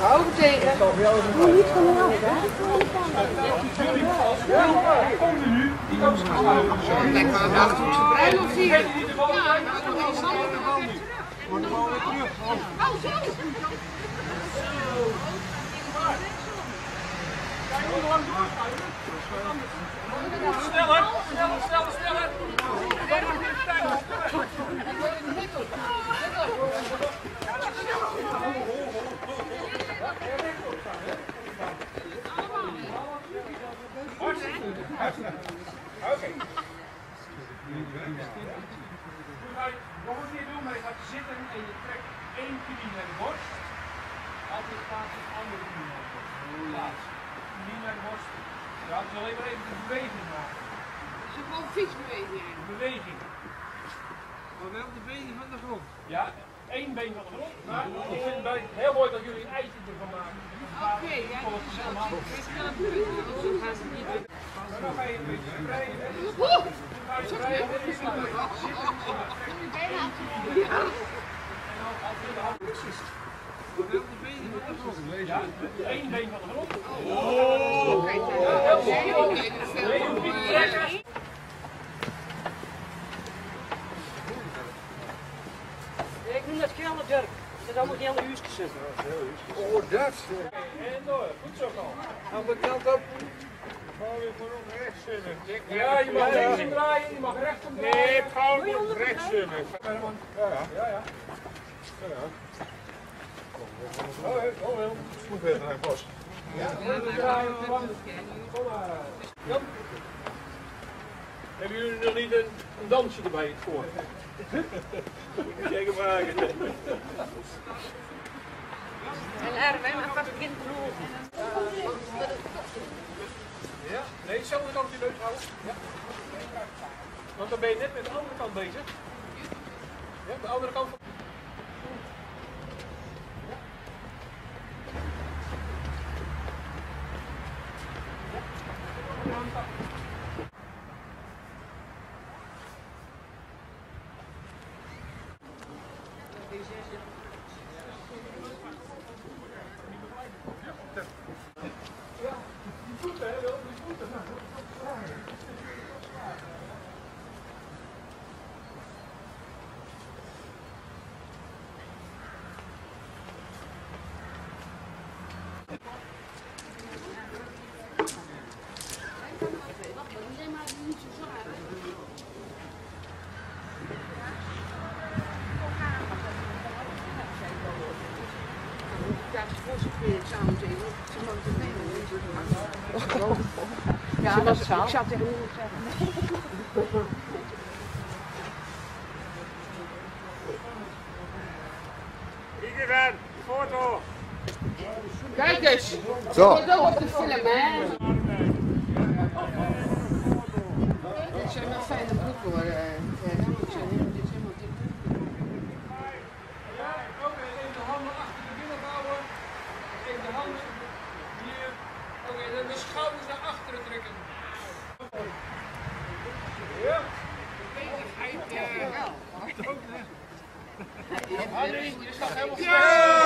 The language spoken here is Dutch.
Hou tegen. Moet niet van de helft, hè? Komen nu, die kan ze gaan Kijk maar, de Achterhoekse bruiloft hier. Ja, Maar de bal weer terug. Oh, zo. Sneller, Wat moet je doen? Maar je gaat zitten en je trekt één knie naar de borst. Altijd plaats een andere knie naar de borst. Plaats. Knie naar de borst. Ja, het is alleen maar even de beweging maken. Het is gewoon fietsbeweging. De beweging. Maar wel de benen van de grond. Ja, één been van de grond. Maar ik vind het bij- heel mooi dat jullie een eitje ervan maken. Oké, ja, dat is wel. Ik ga het doen. Zo gaan ze niet Zitten. Ja. één been van de grond. Nee, dat. Ik noem dat gele Dirk. Dat is allemaal gele huisjes. Oh, dat. En door. Goed zo. Aan de kant op. Rechts zitten. Ja, je mag links om draaien, je mag rechts om draaien. Nee, Paul moet rechts zitten. Ja, ja. Ja, ja. Oh, oh, wel. Moet even naar het bos. Jan? Hebben jullie nog niet een, een dansje erbij voor? Zeker vragen. En Erwin, een vast kind Ja? Nee, hetzelfde kant je neus Want dan ben je net met de andere kant bezig. Ja, de andere kant van... Ja, ze voor zich weer samen tegen. Ze mag het nemen. Ja, dat is Ik zou tegen zeggen. Iedereen, foto. Kijk eens. Zo. Wil op de film, hè. Dit zijn wel fijne broeken hoor. eh, Dit zijn helemaal dit Yeah!